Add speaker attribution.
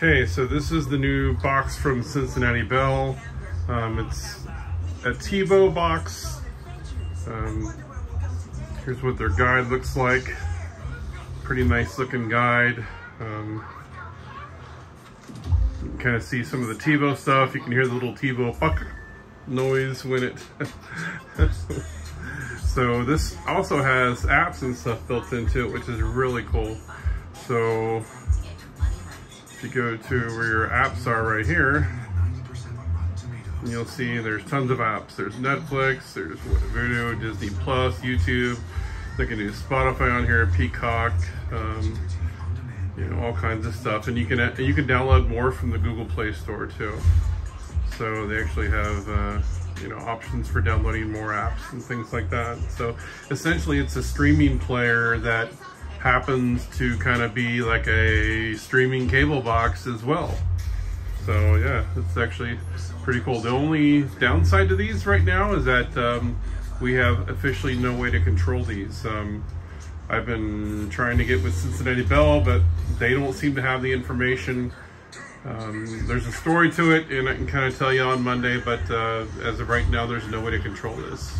Speaker 1: Okay, so this is the new box from Cincinnati Bell. Um, it's a TiVo box. Um, here's what their guide looks like. Pretty nice looking guide. Um, you can kind of see some of the TiVo stuff. You can hear the little TiVo buck noise when it... so this also has apps and stuff built into it, which is really cool. So if you go to where your apps are right here, you'll see there's tons of apps. There's Netflix, there's Video, Disney Plus, YouTube. They can do Spotify on here, Peacock, um, you know, all kinds of stuff. And you can you can download more from the Google Play Store too. So they actually have uh, you know options for downloading more apps and things like that. So essentially, it's a streaming player that happens to kind of be like a streaming cable box as well. So yeah, it's actually pretty cool. The only downside to these right now is that um, we have officially no way to control these. Um, I've been trying to get with Cincinnati Bell, but they don't seem to have the information. Um, there's a story to it, and I can kind of tell you on Monday, but uh, as of right now, there's no way to control this.